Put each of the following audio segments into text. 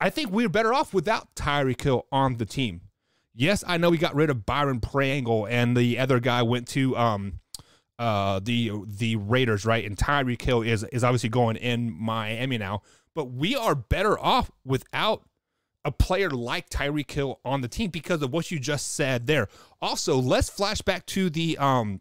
I think we're better off without Tyreek Hill on the team. Yes, I know we got rid of Byron Pringle and the other guy went to um uh the the Raiders, right? And Tyreek Hill is is obviously going in Miami now. But we are better off without a player like Tyreek Hill on the team because of what you just said there. Also, let's flash back to the um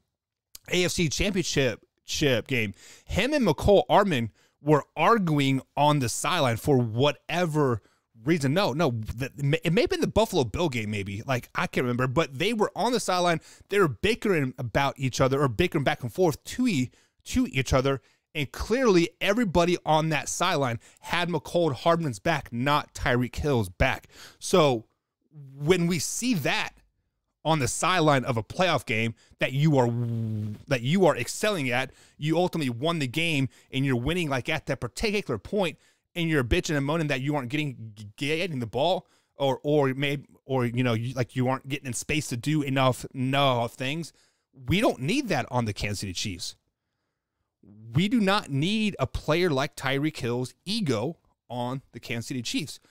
AFC Championship game. Him and Mecole Hardman were arguing on the sideline for whatever reason. No, no, it may have been the Buffalo Bill game, maybe. Like, I can't remember, but they were on the sideline. They were bickering about each other or bickering back and forth to, e- to each other. And clearly, everybody on that sideline had Mecole Hardman's back, not Tyreek Hill's back. So when we see that, on the sideline of a playoff game that you are that you are excelling at. You ultimately won the game and you're winning like at that particular point, and you're bitching and moaning that you aren't getting getting the ball or or maybe or you know you, like you aren't getting in space to do enough enough things. We don't need that on the Kansas City Chiefs. We do not need a player like Tyreek Hill's ego on the Kansas City Chiefs.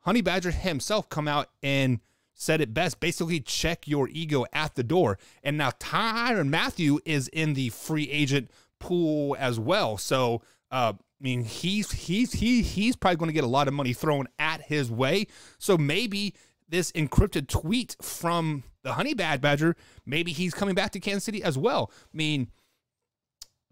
Honey Badger himself come out and said it best basically check your ego at the door. And now Tyrann Mathieu is in the free agent pool as well. So, uh, I mean, he's he's he he's probably going to get a lot of money thrown at his way. So maybe this encrypted tweet from the Honey Bad Badger, maybe he's coming back to Kansas City as well. I mean,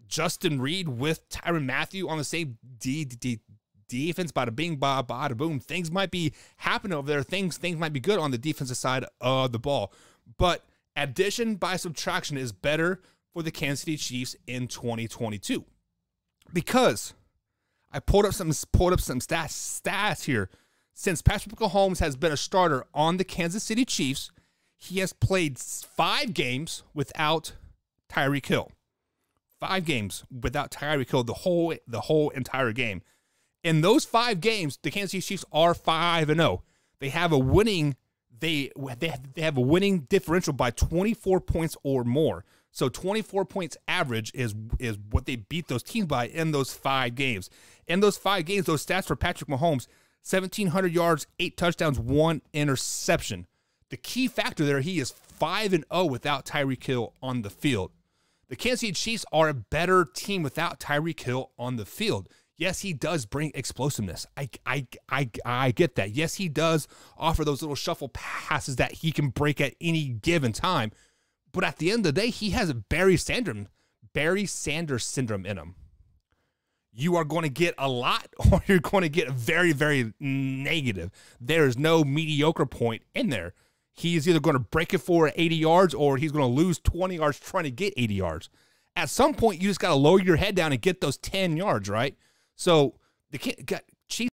Justin Reid with Tyrann Mathieu on the same D, D, defense, bada bing, bada, bada boom. Things might be happening over there. Things things might be good on the defensive side of the ball. But addition by subtraction is better for the Kansas City Chiefs in 2022 because I pulled up some pulled up some stats stats here. Since Patrick Mahomes has been a starter on the Kansas City Chiefs, he has played five games without Tyreek Hill. Five games without Tyreek Hill the whole the whole entire game. In those five games, the Kansas City Chiefs are five and zero. Oh. They have a winning they they have, they have a winning differential by 24 points or more. So 24 points average is is what they beat those teams by in those five games. In those five games, those stats for Patrick Mahomes: 1,700 yards, eight touchdowns, one interception. The key factor there, he is five and zero oh without Tyreek Hill on the field. The Kansas City Chiefs are a better team without Tyreek Hill on the field. Yes, he does bring explosiveness. I, I, I, I get that. Yes, he does offer those little shuffle passes that he can break at any given time. But at the end of the day, he has Barry Sanders, Barry Sanders syndrome in him. You are going to get a lot or you're going to get very, very negative. There is no mediocre point in there. He is either going to break it for 80 yards or he's going to lose 20 yards trying to get 80 yards. At some point, you just got to lower your head down and get those 10 yards, right? So the Chiefs